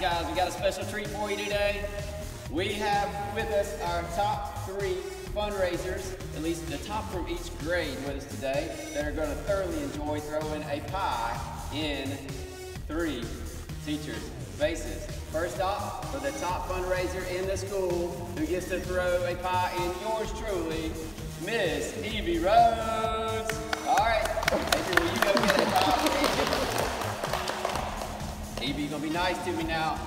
right, guys, we got a special treat for you today. We have with us our top three fundraisers, at least the top from each grade with us today, that are going to thoroughly enjoy throwing a pie in three teachers' faces. First off, for the top fundraiser in the school who gets to throw a pie in yours truly, Miss Evie Rhodes. Nice to me now,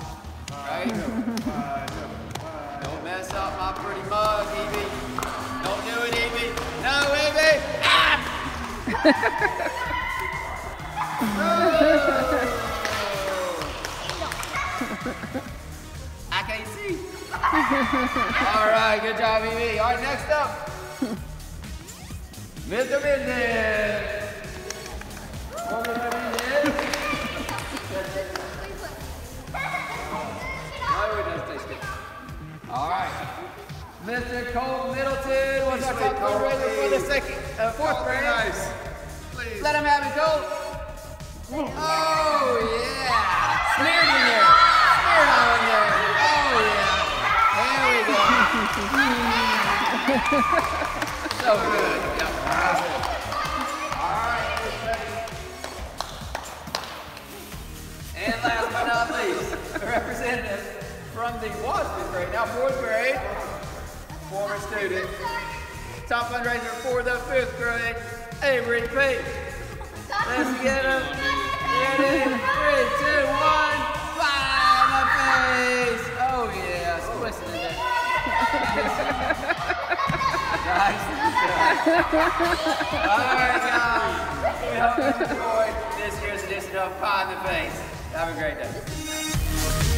right? Don't mess up my pretty mug, Evie. Don't do it, Evie. No, Evie. Ah! I can't see. All right, good job, Evie. All right, next up, Mr. Business. All right. Mr. Cole Middleton was our top fundraiser for the second, uh, fourth grade. Nice. Please. Let him have it, Cole. Oh, yeah. Smeared in there. Smeared on in there. Oh, yeah. There we go. so good. Yep. The was fifth grade, now fourth grade, former student, top fundraiser for the fifth grade, Avery Pate. Let's get him. Ready? Three, two, one. Fire in the face. Oh yeah, it's twisting in nice. All right, guys. We hope you enjoyed this year's edition of Pie in the Face. Have a great day.